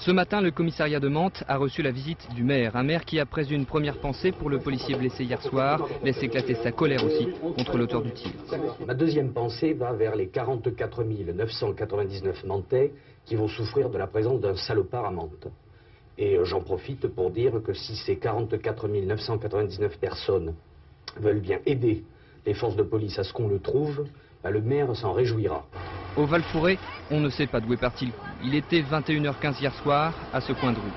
Ce matin, le commissariat de Mantes a reçu la visite du maire. Un maire qui, après une première pensée pour le policier blessé hier soir, laisse éclater sa colère aussi contre l'auteur du tir. Ma deuxième pensée va vers les 44 999 Mantais qui vont souffrir de la présence d'un salopard à Mantes. Et euh, j'en profite pour dire que si ces 44 999 personnes veulent bien aider les forces de police à ce qu'on le trouve, bah, le maire s'en réjouira. Au val on ne sait pas d'où est parti le coup. Il était 21h15 hier soir, à ce coin de rue.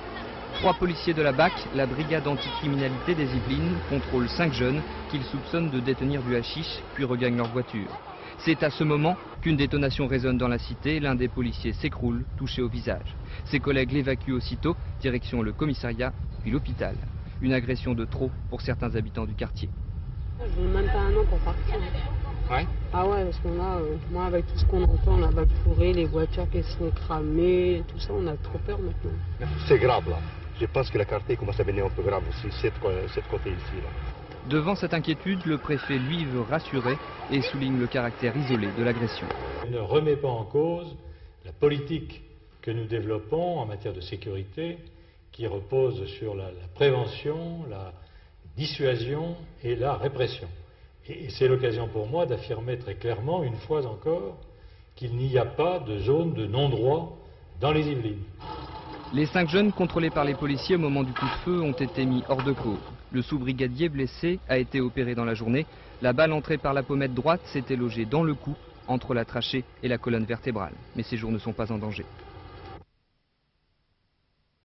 Trois policiers de la BAC, la brigade anticriminalité des Yvelines, contrôlent cinq jeunes qu'ils soupçonnent de détenir du hashish, puis regagnent leur voiture. C'est à ce moment qu'une détonation résonne dans la cité, l'un des policiers s'écroule, touché au visage. Ses collègues l'évacuent aussitôt, direction le commissariat, puis l'hôpital. Une agression de trop pour certains habitants du quartier. Je même pas un an pour partir. Ah ouais, parce qu'on a, euh, moi avec tout ce qu'on entend, la vague fourrée, les voitures qui sont cramées, tout ça, on a trop peur maintenant. C'est grave là. Je pense que la quartier commence à devenir un peu grave aussi, cette, cette côté ici. Là. Devant cette inquiétude, le préfet, lui, veut rassurer et souligne le caractère isolé de l'agression. Il ne remet pas en cause la politique que nous développons en matière de sécurité, qui repose sur la prévention, la dissuasion et la répression. Et c'est l'occasion pour moi d'affirmer très clairement, une fois encore, qu'il n'y a pas de zone de non-droit dans les Yvelines. Les cinq jeunes contrôlés par les policiers au moment du coup de feu ont été mis hors de cause. Le sous-brigadier blessé a été opéré dans la journée. La balle entrée par la pommette droite s'était logée dans le cou, entre la trachée et la colonne vertébrale. Mais ces jours ne sont pas en danger.